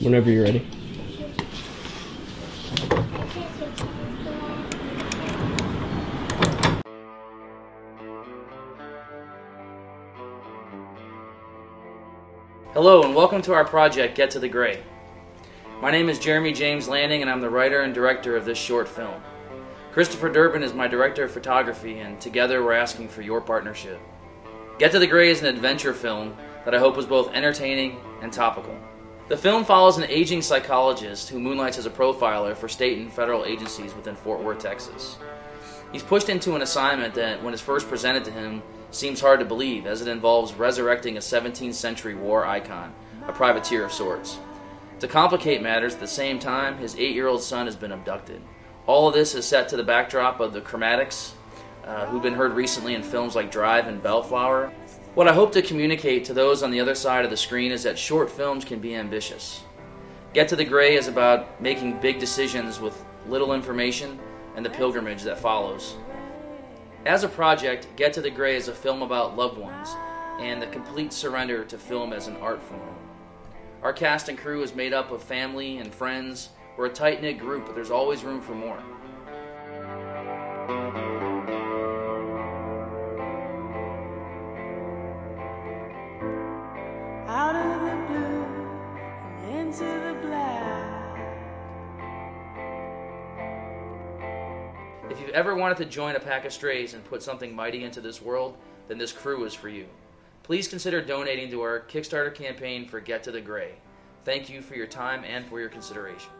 Whenever you're ready. Hello and welcome to our project Get to the Gray. My name is Jeremy James Lanning and I'm the writer and director of this short film. Christopher Durbin is my director of photography and together we're asking for your partnership. Get to the Gray is an adventure film that I hope was both entertaining and topical. The film follows an aging psychologist who moonlights as a profiler for state and federal agencies within Fort Worth, Texas. He's pushed into an assignment that, when it's first presented to him, seems hard to believe, as it involves resurrecting a 17th century war icon, a privateer of sorts. To complicate matters, at the same time, his eight year old son has been abducted. All of this is set to the backdrop of the Chromatics, uh, who've been heard recently in films like Drive and Bellflower. What I hope to communicate to those on the other side of the screen is that short films can be ambitious. Get to the Gray is about making big decisions with little information and the pilgrimage that follows. As a project, Get to the Gray is a film about loved ones and the complete surrender to film as an art form. Our cast and crew is made up of family and friends. We're a tight knit group, but there's always room for more. If you've ever wanted to join a pack of strays and put something mighty into this world, then this crew is for you. Please consider donating to our Kickstarter campaign for Get to the Gray. Thank you for your time and for your consideration.